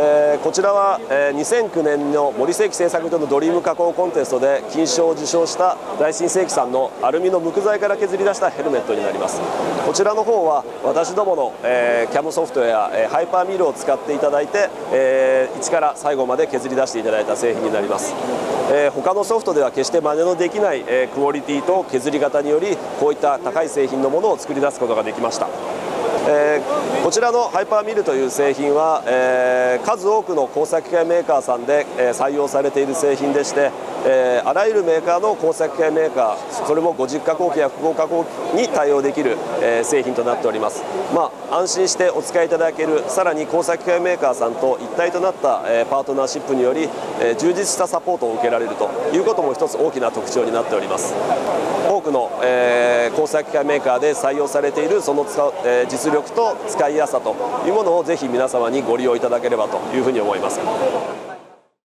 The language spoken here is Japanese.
えーこちらは、えー2009年の森世紀製作所のドリーム加工コンテストで金賞を受賞した大新世紀さんのアルミの無垢材から削り出したヘルメットになります。こちらの方は私どもの、えー、CAM ソフトや、えーハイパーミルを使っていただいて、えー一から最後まで削り出していただいた製品になります、えー他のソフトでは決して真似のできない、えークオリティと削り方によりこういった高い製品のものを作り出すことができました。えーこちらのハイパーミルという製品は、えー数多くの工作機械メーカーさんで、えー採用されている製品でして、えーあらゆるメーカーの工作機械メーカーそれも50加工機や複合加工機に対応できる、えー製品となっております、まあ、安心してお使いいただけるさらに工作機械メーカーさんと一体となった、えーパートナーシップにより、えー充実したサポートを受けられるということも一つ大きな特徴になっております。多くの、えー工作機械メーカーで採用されているその、え実力と使いやすさというものをぜひ皆様にご利用いただければというふうに思います。